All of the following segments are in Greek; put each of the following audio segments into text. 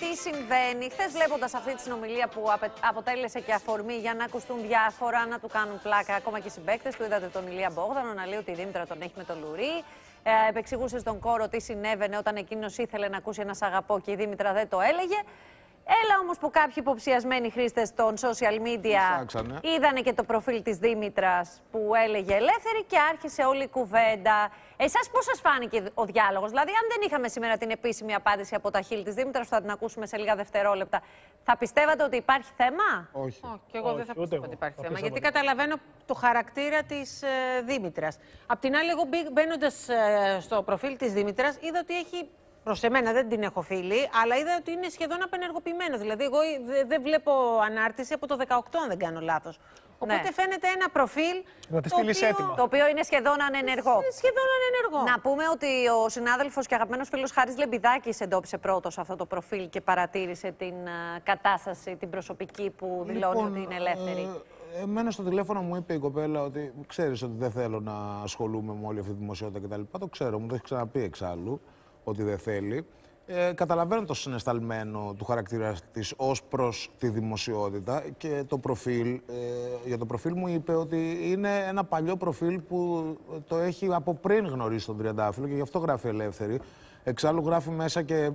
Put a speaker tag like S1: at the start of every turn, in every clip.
S1: Τι συμβαίνει, χθες βλέποντας αυτή τη συνομιλία που απε- αποτέλεσε και αφορμή για να ακουστούν διάφορα, να του κάνουν πλάκα ακόμα και οι συμπαίκτες του. Είδατε τον Ηλία Μπόγδανο να λέει ότι η Δήμητρα τον έχει με το λουρί. Ε, επεξηγούσε στον κόρο τι συνέβαινε όταν εκείνος ήθελε να ακούσει ένα σ' αγαπώ και η Δήμητρα δεν το έλεγε. Έλα όμως που κάποιοι υποψιασμένοι χρήστες των social media
S2: Ψάξανε.
S1: είδανε και το προφίλ της Δήμητρας που έλεγε ελεύθερη και άρχισε όλη η κουβέντα. Εσάς πώς σας φάνηκε ο διάλογος, δηλαδή αν δεν είχαμε σήμερα την επίσημη απάντηση από τα χείλη της Δήμητρας που θα την ακούσουμε σε λίγα δευτερόλεπτα, θα πιστεύατε ότι υπάρχει θέμα;
S2: Όχι.
S3: Όχι, και εγώ δεν θα
S4: ούτε
S3: πιστεύω
S4: εγώ.
S3: ότι υπάρχει
S4: Θα
S3: θέμα.
S4: πιστεύω
S3: Γιατί
S4: ότι-
S3: καταλαβαίνω το χαρακτήρα της ε, Δήμητρας. Απ' την άλλη, εγώ μπαίνοντας στο προφίλ της Δήμητρας, είδα ότι έχει. Προς εμένα δεν την έχω φίλη, αλλά είδα ότι είναι σχεδόν απενεργοποιημένο. Δηλαδή, εγώ δε- δεν βλέπω ανάρτηση από το 18, αν δεν κάνω λάθος. Οπότε
S1: Ναι.
S3: φαίνεται ένα προφίλ.
S4: Να της
S3: το
S4: στείλεις
S3: οποίο
S4: έτοιμα.
S1: Το οποίο είναι σχεδόν ανενεργό.
S3: Είναι σχεδόν ανενεργό.
S1: Να πούμε ότι ο συνάδελφος και αγαπημένος φίλος Χάρης Λεμπιδάκης εντόπισε πρώτος αυτό το προφίλ και παρατήρησε την α, κατάσταση, την προσωπική που δηλώνει
S2: Λοιπόν,
S1: ότι είναι ελεύθερη.
S2: Ε, εμένα στο τηλέφωνο μου είπε η κοπέλα ότι ξέρεις ότι δεν θέλω να ασχολούμαι με όλη αυτή τη δημοσιότητα κτλ. Το ξέρω, μου το έχει ξαναπεί εξάλλου ότι δεν θέλει. Ε, καταλαβαίνω το συναισθαλμένο του χαρακτήρα της ως προς τη δημοσιότητα και το προφίλ. Ε, για το προφίλ μου είπε ότι είναι ένα παλιό προφίλ που το έχει από πριν γνωρίσει τον Τριαντάφυλλο και γι' αυτό γράφει ελεύθερη. Εξάλλου γράφει μέσα και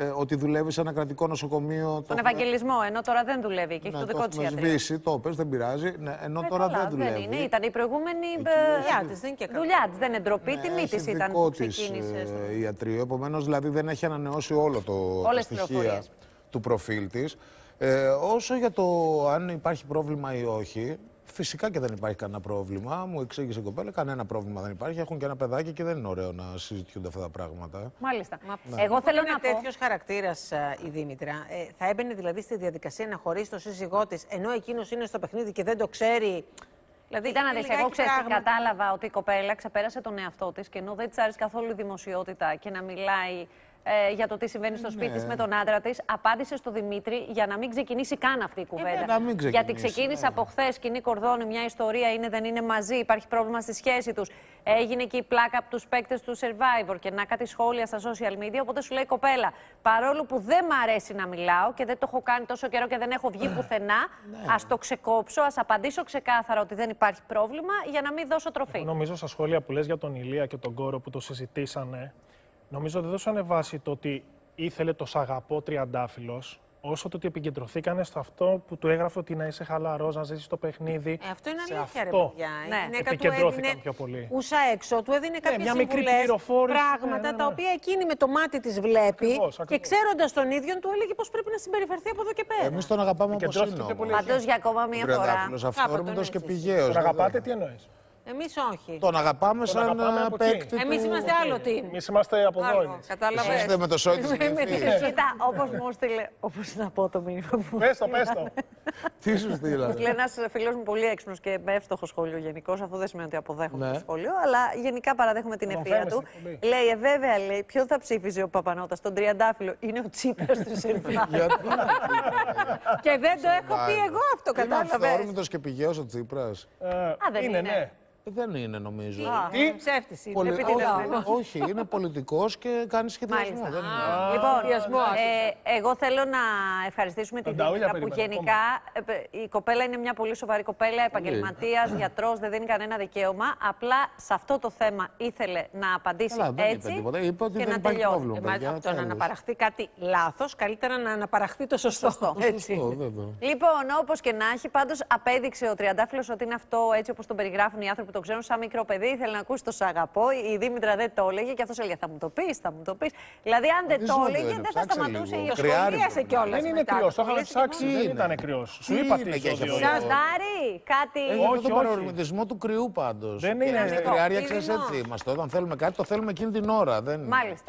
S2: ε, ότι δουλεύει σε ένα κρατικό νοσοκομείο.
S1: Τον
S2: το έχουμε-
S1: Ευαγγελισμό, ενώ τώρα δεν δουλεύει και έχει
S2: ναι,
S1: το
S2: το
S1: δικό της
S2: έχουμε
S1: ιατρείο.
S2: σβήσει, το πες, δεν πειράζει. Ναι, ενώ
S1: Ε,
S2: τώρα
S1: καλά,
S2: δεν δουλεύει.
S1: είναι. Ήταν η προηγούμενη ε,
S3: Δουλειά της, δεν είναι και καλά.
S1: δουλειά της, δεν είναι ντροπή.
S2: Ναι,
S1: Τιμή
S2: έχει
S1: της ήταν
S2: δικό
S1: που
S2: της,
S1: ξεκίνησε. στο-
S2: ε, ιατρείο, επομένως δηλαδή δεν έχει ανανεώσει όλο το
S1: Όλες
S2: τα
S1: τις
S2: στοιχεία
S1: πληροφορίες.
S2: του προφίλ της. Ε, όσο για το αν υπάρχει πρόβλημα ή όχι, φυσικά και δεν υπάρχει κανένα πρόβλημα. Μου εξήγησε η κοπέλα, κανένα πρόβλημα δεν υπάρχει. Έχουν και ένα παιδάκι και δεν είναι ωραίο να συζητιούνται αυτά τα πράγματα.
S1: Μάλιστα.
S3: Ναι.
S1: Εγώ θέλω
S3: είναι
S1: να πω...
S3: τέτοιος χαρακτήρας η Δήμητρα. Ε, θα έμπαινε δηλαδή στη διαδικασία να χωρίσει το σύζυγό της, ενώ εκείνος είναι στο παιχνίδι και δεν το ξέρει; Δηλαδή,
S1: Κοίτα να
S3: είναι
S1: δεις,
S3: λιγάκι
S1: εγώ ξέρεις τι
S3: πράγματα.
S1: κατάλαβα ότι η κοπέλα ξεπέρασε τον εαυτό της και ενώ δεν της άρεσε καθόλου η δημοσιότητα και να μιλάει ε, για το τι συμβαίνει στο σπίτι
S2: Ναι.
S1: της με τον άντρα της, απάντησε στο Δημήτρη για να μην ξεκινήσει καν αυτή η κουβέντα.
S2: Ε, να μην ξεκινήσει,
S1: Γιατί ξεκίνησε
S2: ναι.
S1: από χθες κοινή κορδόνη, μια ιστορία είναι δεν είναι μαζί, υπάρχει πρόβλημα στη σχέση τους. Έγινε και η πλάκα από τους παίκτες του Survivor και να κάτι σχόλια στα social media, οπότε σου λέει η κοπέλα, παρόλο που δεν μ' αρέσει να μιλάω και δεν το έχω κάνει τόσο καιρό και δεν έχω βγει πουθενά,
S2: Ναι.
S1: ας το ξεκόψω, ας απαντήσω ξεκάθαρα ότι δεν υπάρχει πρόβλημα για να μην δώσω τροφή.
S4: Νομίζω στα σχόλια που λες για τον Ηλία και τον Κόρο που το συζητήσανε, νομίζω δεν δώσανε βάση το ότι ήθελε το σ' αγαπώ τριαντάφυλλος, όσο το ότι επικεντρωθήκανε στο αυτό που του έγραφε ότι να είσαι χαλαρός, να ζήσεις το παιχνίδι.
S3: Ε, αυτό είναι
S4: Σε
S3: αλήθεια, ρε
S4: αυτό
S3: παιδιά.
S1: Ναι.
S3: Η γυναίκα του
S4: Επικεντρώθηκαν
S3: έδινε
S4: πιο πολύ.
S3: Ούσα έξω, του έδινε κάποιες
S4: μια μικρή
S3: συμβουλές,
S4: πληροφόρηση.
S3: πράγματα
S4: Ναι, ναι,
S3: τα
S4: ναι.
S3: οποία εκείνη με το μάτι της βλέπει
S4: Ακριβώς,
S3: και
S4: ακριβώς.
S3: ξέροντας τον ίδιον του έλεγε πώς πρέπει να συμπεριφερθεί από εδώ και πέρα.
S2: Εμείς τον αγαπάμε όπως
S4: Επικεντρώθηκε
S2: είναι.
S4: πιο πολύ
S2: όμως.
S1: Πάντως για ακόμα μία φορά.
S2: Τριαντάφυλλος, αυθόρμητος
S3: τον
S2: και
S3: έτσι.
S2: πηγαίος.
S4: Τον
S2: βέβαια.
S4: αγαπάτε, τι εννοείς;
S3: Εμείς όχι.
S2: Τον αγαπάμε σαν
S4: αγαπάμε
S2: ε,
S4: από εκεί.
S2: παίκτη.
S3: Εμείς
S2: του-
S3: είμαστε άλλο τι.
S4: Εμείς είμαστε από εδώ.
S3: Άλλο,
S4: εμείς.
S3: κατάλαβες.
S2: Είστε με το σόι της νυμφής.
S1: Κοίτα, όπως μου στείλε. Όπως να πω το μήνυμα που μου
S4: Πες το, πες το.
S2: Τι σου στείλανε;
S1: Λέει ένας φίλος μου πολύ έξυπνος και με εύστοχο σχόλιο γενικώς, αφού δεν σημαίνει ότι αποδέχομαι
S2: Ναι.
S1: το σχόλιο, αλλά γενικά παραδέχομαι την
S4: Τον
S1: ευθεία
S4: φέρνεις
S1: του.
S4: στην εκπομπή.
S1: Λέει, ε, βέβαια, λέει, ποιον θα ψήφιζε ο Παπανότας, τον Τριαντάφυλλο. Είναι ο Τσίπρας του Σερβά.
S2: Γιατί.
S3: Και δεν το έχω πει εγώ αυτό,
S2: Είναι
S3: κατάλαβες.
S2: αυθόρμητος και πηγαίος ο Τσίπρας.
S4: Ε,
S1: δεν
S4: είναι,
S1: είναι.
S4: ναι.
S2: Ε, Δεν είναι νομίζω.
S3: Τι; Ψεύτης είναι.
S2: Πολυ-
S1: επιτυχημένος.
S2: όχι, όχι, είναι πολιτικός και κάνει σχεδιασμό.
S1: Μάλιστα.
S2: Δεν είναι.
S1: Λοιπόν,
S3: Σχεδιασμό,
S1: ε, εγώ θέλω να ευχαριστήσουμε την
S4: Τον Ταούλια
S1: Δήμητρα που
S4: περιμένω,
S1: γενικά ε, πε- η κοπέλα είναι μια πολύ σοβαρή κοπέλα, επαγγελματίας, γιατρός, δεν δίνει κανένα δικαίωμα. Απλά σε αυτό το θέμα ήθελε να απαντήσει
S2: Καλά, δεν είπε
S1: έτσι
S2: τίποτα. Είπε ότι
S1: και
S2: δεν
S1: να
S2: υπάρχει
S1: τελειώνει.
S2: πρόβλημα.
S3: Ε, μα
S2: παιδιά,
S3: από το να
S2: τέλος.
S3: αναπαραχθεί κάτι λάθος, καλύτερα να αναπαραχθεί το σωστό.
S1: Σωστό.
S3: Έτσι.
S2: Σωστό, βέβαια.
S1: Λοιπόν, όπως και να έχει, πάντως απέδειξε ο Τριαντάφυλλος ότι είναι αυτό έτσι όπως τον περιγράφουν οι άνθρωποι που το ξέρουν. Σαν μικρό παιδί ήθελε να ακούσει το σ' αγαπώ. Η Δήμητρα δεν το έλεγε και αυτός έλεγε Θα μου το πεις, θα μου το πεις. Δηλαδή, αν δεν
S2: τι
S1: το
S2: ζώδιο
S1: έλεγε,
S2: είναι,
S1: δεν θα
S2: ψάξε
S1: σταματούσε
S2: λίγο.
S1: η
S3: Το
S2: Κρυάρι
S3: σχολίασε
S2: πρέπει
S3: κιόλας.
S4: Δεν είναι κρυός. Το είχαμε ψάξει.
S2: Τι
S4: Δεν
S2: είναι.
S4: ήταν κρυός. Σου
S2: Τι
S4: είπα
S2: είναι
S4: τι
S2: και έχει
S4: ζώδιο
S2: αυτό.
S4: είναι.
S1: Σας δάρει κάτι.
S2: Έχει αυτό
S4: Όχι,
S2: τον
S4: όχι.
S2: παρορμητισμό του κρυού πάντως.
S4: Δεν είναι.
S2: Κρυάρια,
S3: Τι
S2: ξέρεις
S3: δεινό.
S2: έτσι είμαστε. Όταν θέλουμε κάτι, το θέλουμε εκείνη την ώρα. Δεν...
S1: Μάλιστα.